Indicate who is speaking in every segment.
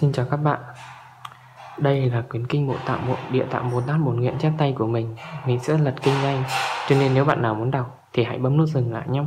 Speaker 1: xin chào các bạn. Đây là quyển kinh bộ tạng bộ, địa tạng Bồ Tát Bổn Nguyện chép tay của mình. Mình sẽ lật kinh ngay Cho nên nếu bạn nào muốn đọc thì hãy bấm nút dừng lại nhé.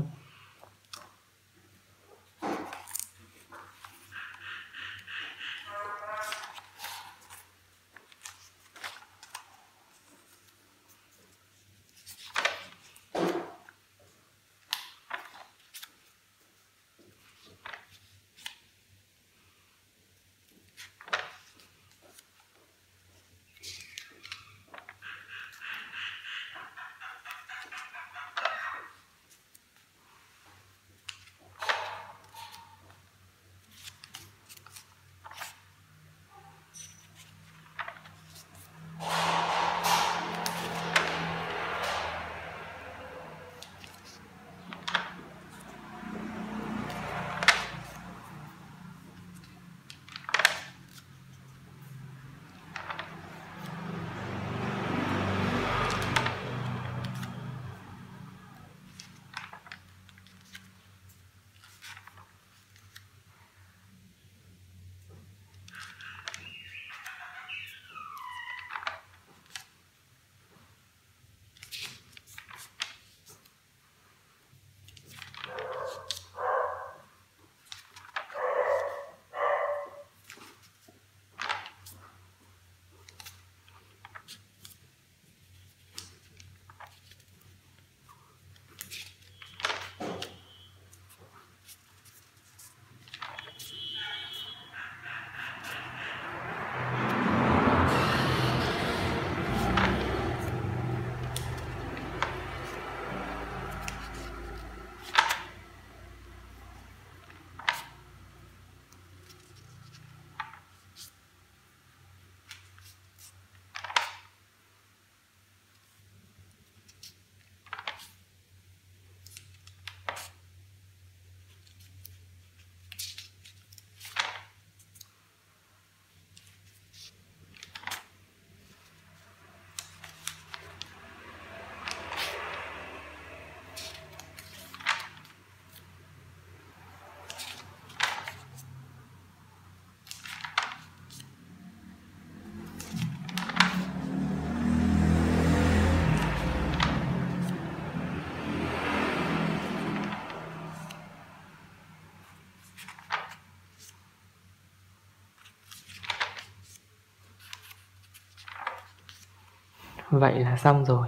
Speaker 1: Vậy là xong rồi.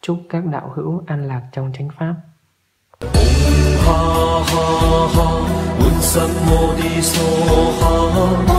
Speaker 1: Chúc các đạo hữu an lạc trong chánh pháp. ha ha ha,